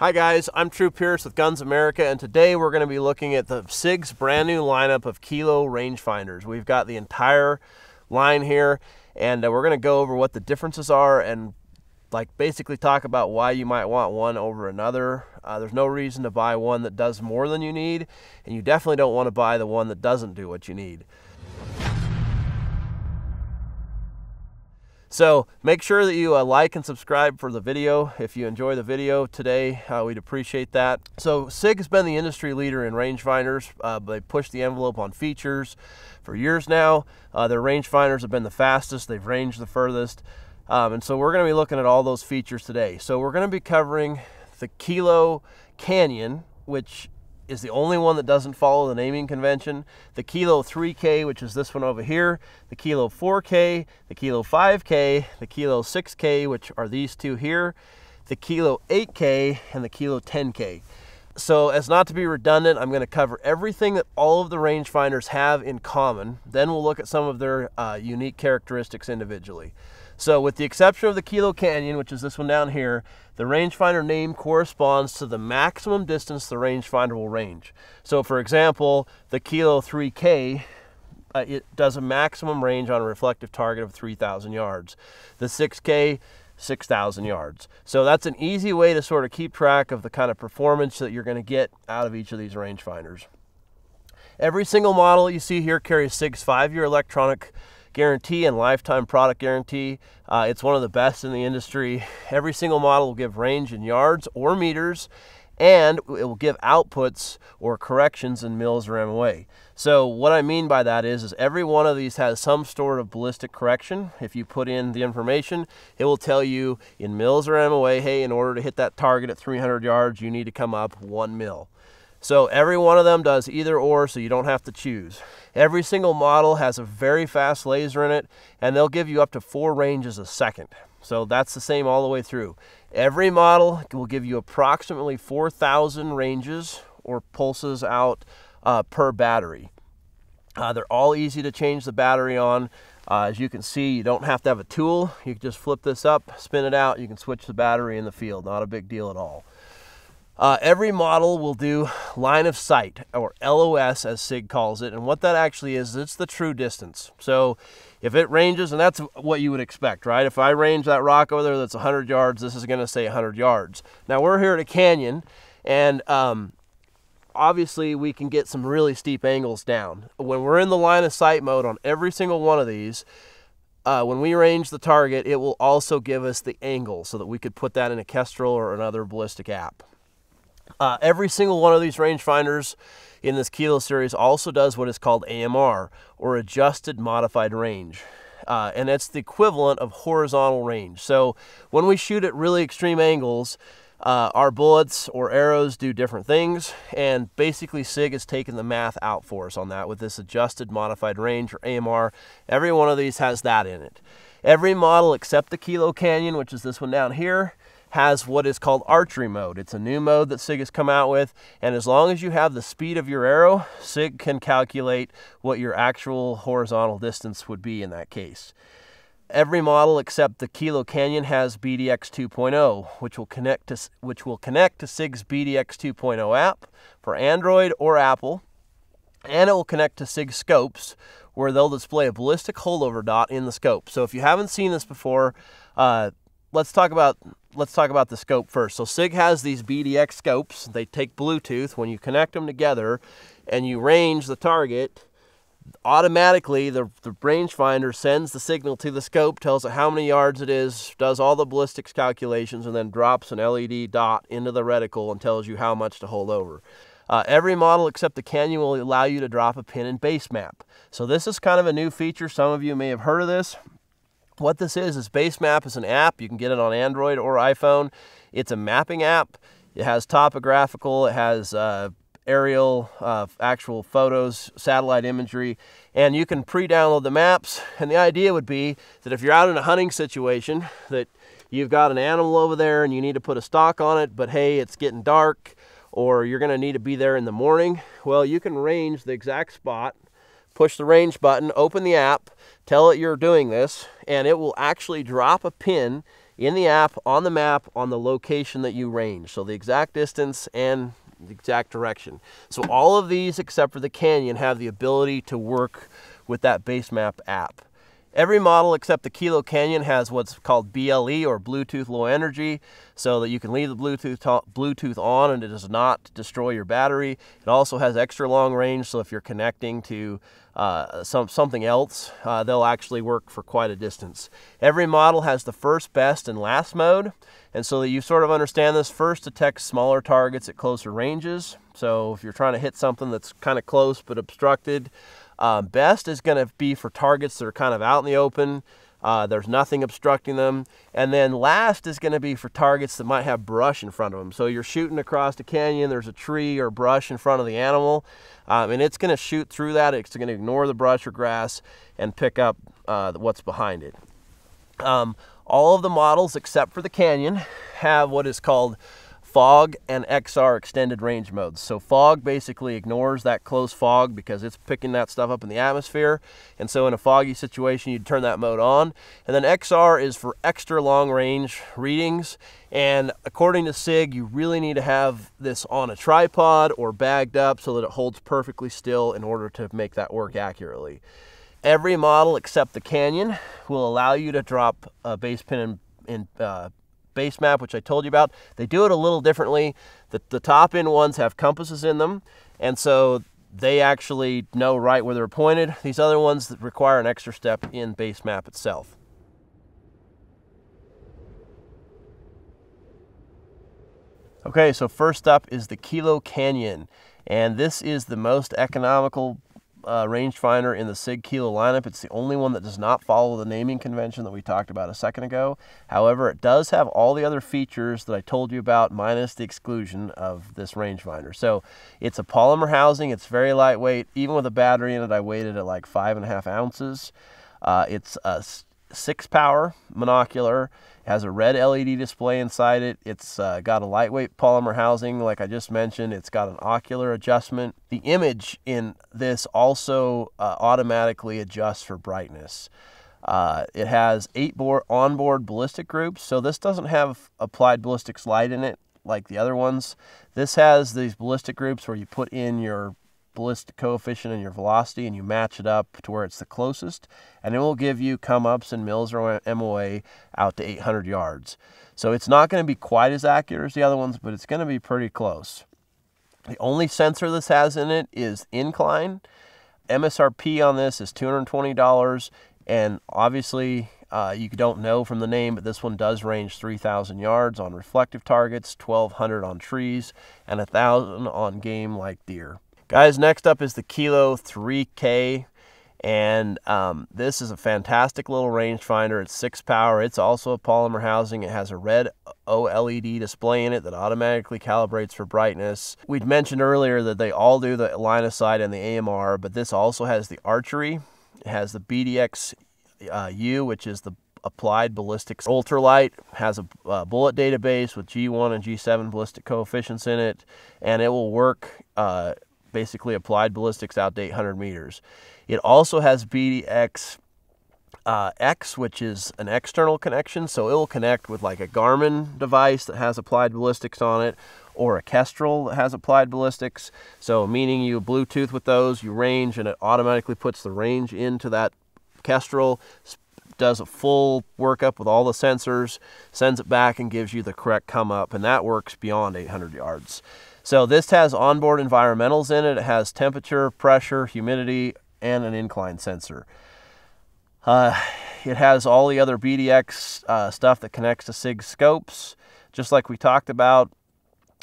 Hi guys, I'm True Pierce with Guns America and today we're going to be looking at the SIG's brand new lineup of Kilo rangefinders. We've got the entire line here and uh, we're going to go over what the differences are and like basically talk about why you might want one over another. Uh, there's no reason to buy one that does more than you need and you definitely don't want to buy the one that doesn't do what you need. So make sure that you uh, like and subscribe for the video. If you enjoy the video today, uh, we'd appreciate that. So SIG has been the industry leader in rangefinders. Uh, they pushed the envelope on features for years now. Uh, their rangefinders have been the fastest. They've ranged the furthest. Um, and so we're going to be looking at all those features today. So we're going to be covering the Kilo Canyon, which is the only one that doesn't follow the naming convention. The Kilo 3K, which is this one over here, the Kilo 4K, the Kilo 5K, the Kilo 6K, which are these two here, the Kilo 8K, and the Kilo 10K. So as not to be redundant, I'm going to cover everything that all of the rangefinders have in common. Then we'll look at some of their uh, unique characteristics individually. So with the exception of the Kilo Canyon, which is this one down here, the rangefinder name corresponds to the maximum distance the rangefinder will range. So for example, the Kilo 3K, uh, it does a maximum range on a reflective target of 3,000 yards. The 6K, 6,000 yards. So that's an easy way to sort of keep track of the kind of performance that you're going to get out of each of these rangefinders. Every single model you see here carries SIG's five-year electronic guarantee and lifetime product guarantee. Uh, it's one of the best in the industry. Every single model will give range in yards or meters and it will give outputs or corrections in mils or MOA. So what I mean by that is, is every one of these has some sort of ballistic correction. If you put in the information, it will tell you in mils or MOA, hey, in order to hit that target at 300 yards, you need to come up one mil. So every one of them does either or, so you don't have to choose. Every single model has a very fast laser in it, and they'll give you up to four ranges a second. So that's the same all the way through. Every model will give you approximately 4,000 ranges or pulses out uh, per battery. Uh, they're all easy to change the battery on. Uh, as you can see, you don't have to have a tool. You can just flip this up, spin it out, you can switch the battery in the field. Not a big deal at all. Uh, every model will do line of sight, or LOS as SIG calls it, and what that actually is, it's the true distance. So if it ranges, and that's what you would expect, right? If I range that rock over there that's 100 yards, this is going to say 100 yards. Now we're here at a canyon, and um, obviously we can get some really steep angles down. When we're in the line of sight mode on every single one of these, uh, when we range the target, it will also give us the angle so that we could put that in a Kestrel or another ballistic app. Uh, every single one of these rangefinders in this Kilo series also does what is called AMR, or Adjusted Modified Range. Uh, and it's the equivalent of horizontal range. So when we shoot at really extreme angles, uh, our bullets or arrows do different things, and basically SIG has taken the math out for us on that with this adjusted modified range or AMR. Every one of these has that in it. Every model except the Kilo Canyon, which is this one down here, has what is called archery mode. It's a new mode that SIG has come out with, and as long as you have the speed of your arrow, SIG can calculate what your actual horizontal distance would be in that case. Every model except the Kilo Canyon has BDX 2.0, which will connect to which will connect to SIG's BDX 2.0 app for Android or Apple, and it will connect to SIG scopes, where they'll display a ballistic holdover dot in the scope. So if you haven't seen this before, uh, let's talk about let's talk about the scope first. So SIG has these BDX scopes. They take Bluetooth. When you connect them together and you range the target, automatically the, the rangefinder sends the signal to the scope, tells it how many yards it is, does all the ballistics calculations, and then drops an LED dot into the reticle and tells you how much to hold over. Uh, every model except the Canyon will allow you to drop a pin in base map. So this is kind of a new feature. Some of you may have heard of this. What this is, is Basemap is an app. You can get it on Android or iPhone. It's a mapping app. It has topographical, it has uh, aerial, uh, actual photos, satellite imagery, and you can pre-download the maps. And the idea would be that if you're out in a hunting situation, that you've got an animal over there and you need to put a stock on it, but hey, it's getting dark, or you're going to need to be there in the morning. Well, you can range the exact spot push the range button, open the app, tell it you're doing this, and it will actually drop a pin in the app, on the map, on the location that you range. So the exact distance and the exact direction. So all of these, except for the Canyon, have the ability to work with that base map app. Every model except the Kilo Canyon has what's called BLE or Bluetooth Low Energy so that you can leave the Bluetooth, Bluetooth on and it does not destroy your battery. It also has extra long range so if you're connecting to uh, some, something else, uh, they'll actually work for quite a distance. Every model has the first, best, and last mode. And so that you sort of understand this, first detects smaller targets at closer ranges. So if you're trying to hit something that's kind of close but obstructed, um, best is going to be for targets that are kind of out in the open. Uh, there's nothing obstructing them. And then last is going to be for targets that might have brush in front of them. So you're shooting across a canyon, there's a tree or brush in front of the animal, um, and it's going to shoot through that. It's going to ignore the brush or grass and pick up uh, what's behind it. Um, all of the models except for the Canyon have what is called fog and XR extended range modes. So fog basically ignores that close fog because it's picking that stuff up in the atmosphere. And so in a foggy situation, you'd turn that mode on. And then XR is for extra long range readings. And according to SIG, you really need to have this on a tripod or bagged up so that it holds perfectly still in order to make that work accurately. Every model except the Canyon will allow you to drop a base pin in, in uh, base map, which I told you about. They do it a little differently. The, the top end ones have compasses in them, and so they actually know right where they're pointed. These other ones require an extra step in base map itself. Okay, so first up is the Kilo Canyon, and this is the most economical uh, rangefinder in the SIG Kilo lineup. It's the only one that does not follow the naming convention that we talked about a second ago. However, it does have all the other features that I told you about minus the exclusion of this rangefinder. So it's a polymer housing. It's very lightweight. Even with a battery in it, I weighed it at like five and a half ounces. Uh, it's a six power monocular has a red LED display inside it. It's uh, got a lightweight polymer housing, like I just mentioned. It's got an ocular adjustment. The image in this also uh, automatically adjusts for brightness. Uh, it has eight board onboard ballistic groups, so this doesn't have applied ballistics light in it like the other ones. This has these ballistic groups where you put in your ballistic coefficient and your velocity and you match it up to where it's the closest and it will give you come ups and mils or MOA out to 800 yards. So it's not going to be quite as accurate as the other ones, but it's going to be pretty close. The only sensor this has in it is incline. MSRP on this is $220 and obviously uh, you don't know from the name, but this one does range 3,000 yards on reflective targets, 1,200 on trees, and 1,000 on game like deer. Guys, next up is the Kilo 3K. And um, this is a fantastic little rangefinder. It's six power. It's also a polymer housing. It has a red OLED display in it that automatically calibrates for brightness. We'd mentioned earlier that they all do the line of sight and the AMR, but this also has the archery. It has the BDX uh, U, which is the applied ballistics ultralight has a uh, bullet database with G1 and G7 ballistic coefficients in it and it will work uh, basically applied ballistics out to 800 meters. It also has BDX uh, X, which is an external connection, so it will connect with like a Garmin device that has applied ballistics on it, or a Kestrel that has applied ballistics. So meaning you Bluetooth with those, you range, and it automatically puts the range into that Kestrel, does a full workup with all the sensors, sends it back, and gives you the correct come up, and that works beyond 800 yards. So this has onboard environmentals in it. It has temperature, pressure, humidity, and an incline sensor. Uh, it has all the other BDX uh, stuff that connects to SIG scopes, just like we talked about.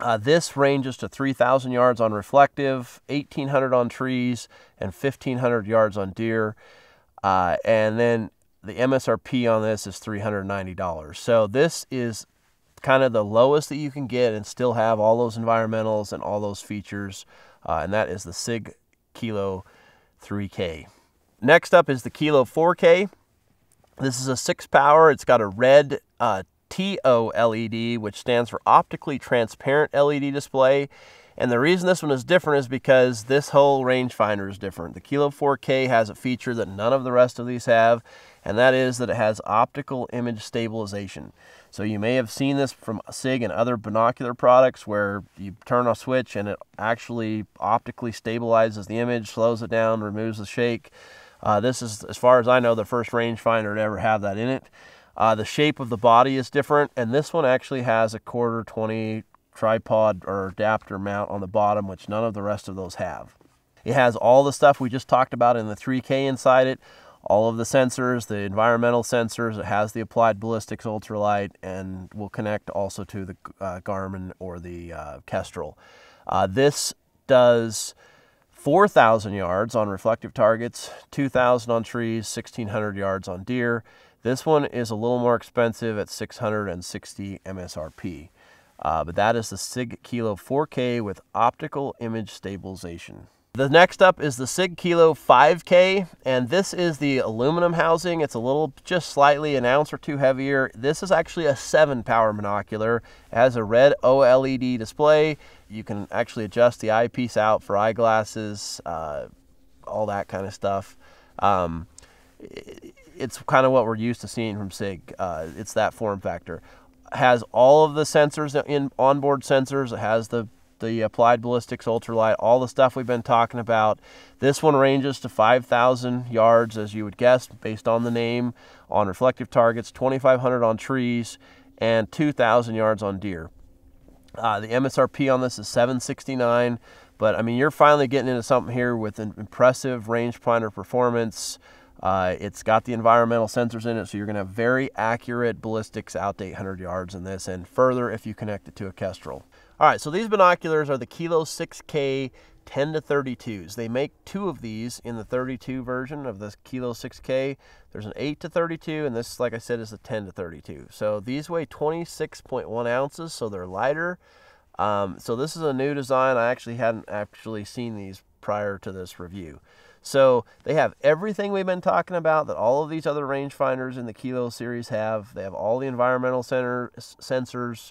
Uh, this ranges to 3,000 yards on reflective, 1,800 on trees, and 1,500 yards on deer. Uh, and then the MSRP on this is $390. So this is kind of the lowest that you can get and still have all those environmentals and all those features. Uh, and that is the SIG Kilo 3K. Next up is the Kilo 4K. This is a six power. It's got a red uh, TO LED, which stands for optically transparent LED display. And the reason this one is different is because this whole rangefinder is different. The Kilo 4K has a feature that none of the rest of these have, and that is that it has optical image stabilization. So you may have seen this from SIG and other binocular products where you turn a switch and it actually optically stabilizes the image, slows it down, removes the shake. Uh, this is, as far as I know, the first rangefinder to ever have that in it. Uh, the shape of the body is different, and this one actually has a quarter 20 tripod or adapter mount on the bottom, which none of the rest of those have. It has all the stuff we just talked about in the 3K inside it, all of the sensors, the environmental sensors. It has the applied ballistics ultralight and will connect also to the uh, Garmin or the uh, Kestrel. Uh, this does 4,000 yards on reflective targets, 2,000 on trees, 1,600 yards on deer. This one is a little more expensive at 660 MSRP. Uh, but that is the SIG Kilo 4K with optical image stabilization. The next up is the SIG Kilo 5K, and this is the aluminum housing. It's a little, just slightly an ounce or two heavier. This is actually a 7 power monocular. It has a red OLED display. You can actually adjust the eyepiece out for eyeglasses, uh, all that kind of stuff. Um, it's kind of what we're used to seeing from SIG. Uh, it's that form factor. Has all of the sensors in onboard sensors. It has the the applied ballistics ultralight, all the stuff we've been talking about. This one ranges to 5,000 yards, as you would guess, based on the name, on reflective targets, 2,500 on trees, and 2,000 yards on deer. Uh, the MSRP on this is 769, but I mean, you're finally getting into something here with an impressive range finder performance. Uh, it's got the environmental sensors in it, so you're going to have very accurate ballistics out to 800 yards in this, and further if you connect it to a Kestrel. All right, so these binoculars are the Kilo 6K 10 to 32s. They make two of these in the 32 version of the Kilo 6K. There's an 8 to 32, and this, like I said, is a 10 to 32. So these weigh 26.1 ounces, so they're lighter. Um, so this is a new design. I actually hadn't actually seen these prior to this review. So they have everything we've been talking about that all of these other rangefinders in the Kilo series have. They have all the environmental center, sensors.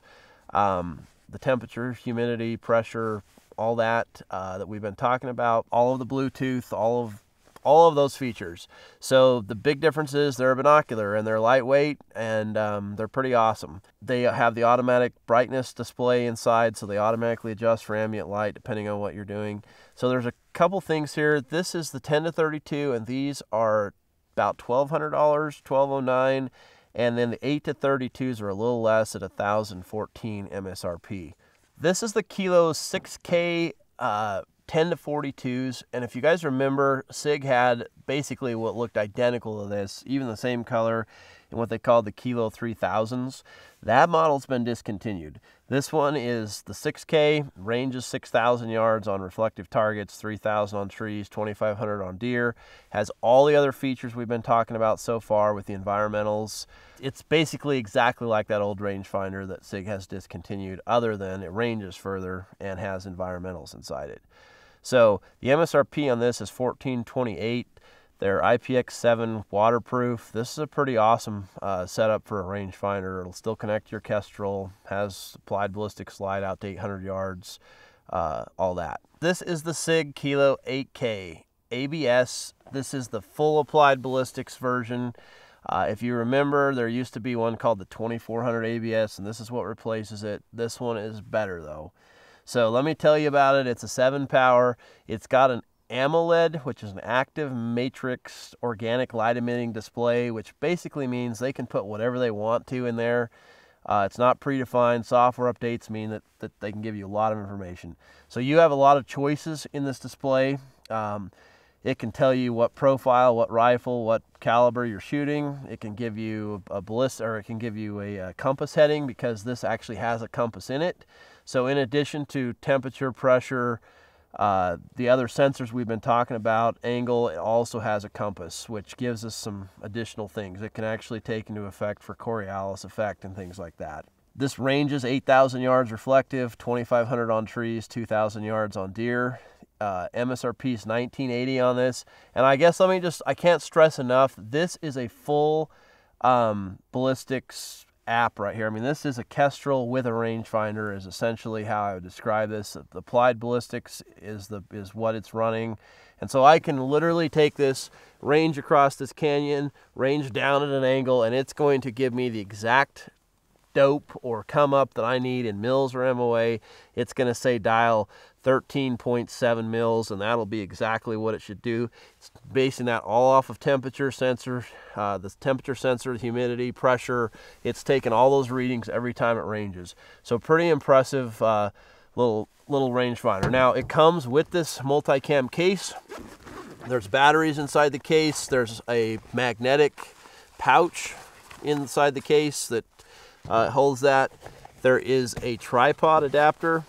Um, the temperature, humidity, pressure, all that uh, that we've been talking about, all of the Bluetooth, all of all of those features. So the big difference is they're binocular and they're lightweight and um, they're pretty awesome. They have the automatic brightness display inside, so they automatically adjust for ambient light depending on what you're doing. So there's a couple things here. This is the 10 to 32, and these are about $1,200, 1209 and then the 8 to 32s are a little less at 1014 MSRP. This is the Kilo 6K uh, 10 to 42s, and if you guys remember, SIG had basically what looked identical to this, even the same color, in what they call the Kilo 3000s. That model's been discontinued. This one is the 6K, ranges 6,000 yards on reflective targets, 3,000 on trees, 2,500 on deer. Has all the other features we've been talking about so far with the environmentals. It's basically exactly like that old rangefinder that SIG has discontinued, other than it ranges further and has environmentals inside it. So the MSRP on this is 1428. They're IPX7 waterproof. This is a pretty awesome uh, setup for a rangefinder. It'll still connect your Kestrel, has applied ballistics light out to 800 yards, uh, all that. This is the SIG Kilo 8K ABS. This is the full applied ballistics version. Uh, if you remember, there used to be one called the 2400 ABS, and this is what replaces it. This one is better though. So let me tell you about it. It's a 7 power. It's got an AMOLED, which is an active matrix organic light emitting display, which basically means they can put whatever they want to in there. Uh, it's not predefined. Software updates mean that, that they can give you a lot of information. So you have a lot of choices in this display. Um, it can tell you what profile, what rifle, what caliber you're shooting. It can give you a ballista, or it can give you a, a compass heading because this actually has a compass in it. So in addition to temperature, pressure, uh, the other sensors we've been talking about, angle, also has a compass, which gives us some additional things. It can actually take into effect for Coriolis effect and things like that. This ranges 8,000 yards reflective, 2,500 on trees, 2,000 yards on deer. Uh, MSRP is 1980 on this. And I guess let me just, I can't stress enough, this is a full um, ballistics app right here. I mean, this is a Kestrel with a rangefinder is essentially how I would describe this. The applied ballistics is the is what it's running, And so I can literally take this range across this canyon, range down at an angle, and it's going to give me the exact dope or come up that I need in mils or MOA. It's going to say dial 13.7 mils, and that'll be exactly what it should do. It's basing that all off of temperature sensor, uh, the temperature sensor, humidity, pressure. It's taking all those readings every time it ranges. So pretty impressive uh, little little rangefinder. Now it comes with this multicam case. There's batteries inside the case. There's a magnetic pouch inside the case that uh, holds that. There is a tripod adapter.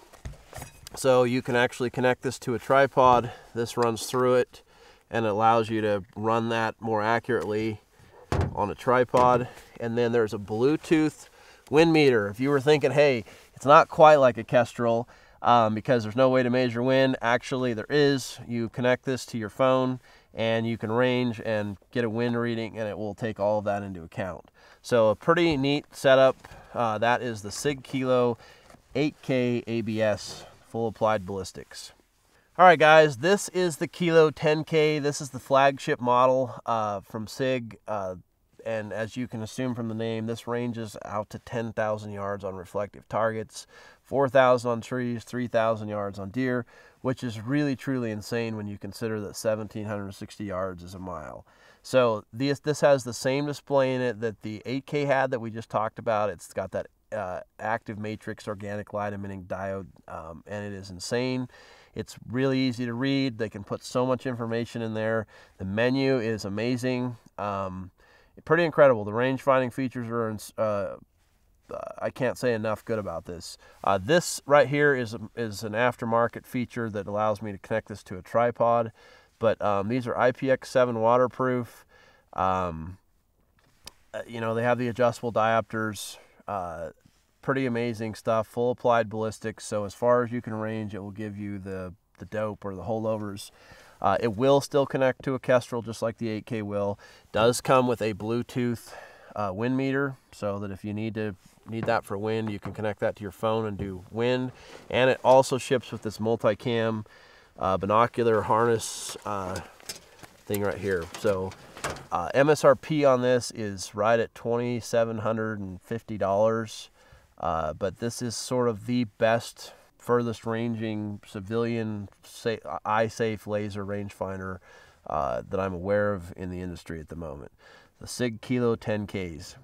So you can actually connect this to a tripod. This runs through it and allows you to run that more accurately on a tripod. And then there's a Bluetooth wind meter. If you were thinking, hey, it's not quite like a Kestrel, um, because there's no way to measure wind. Actually, there is. You connect this to your phone and you can range and get a wind reading and it will take all of that into account. So a pretty neat setup. Uh, that is the SIG Kilo 8K ABS full applied ballistics. All right, guys, this is the Kilo 10K. This is the flagship model uh, from SIG. Uh, and as you can assume from the name, this ranges out to 10,000 yards on reflective targets, 4,000 on trees, 3,000 yards on deer, which is really truly insane when you consider that 1,760 yards is a mile. So this, this has the same display in it that the 8K had that we just talked about. It's got that uh, active matrix organic light emitting diode, um, and it is insane. It's really easy to read. They can put so much information in there. The menu is amazing. Um, pretty incredible. The range finding features are, uh, I can't say enough good about this. Uh, this right here is, is an aftermarket feature that allows me to connect this to a tripod. But um, these are IPX7 waterproof. Um, uh, you know, they have the adjustable diopters. Uh, pretty amazing stuff. Full applied ballistics. So as far as you can range, it will give you the, the dope or the holdovers. Uh, it will still connect to a Kestrel just like the 8K will. Does come with a Bluetooth uh, wind meter so that if you need to need that for wind, you can connect that to your phone and do wind. And it also ships with this multicam uh, binocular harness uh, thing right here. So uh, MSRP on this is right at $2,750. Uh, but this is sort of the best furthest ranging civilian eye safe laser rangefinder uh, that I'm aware of in the industry at the moment. The SIG Kilo 10Ks.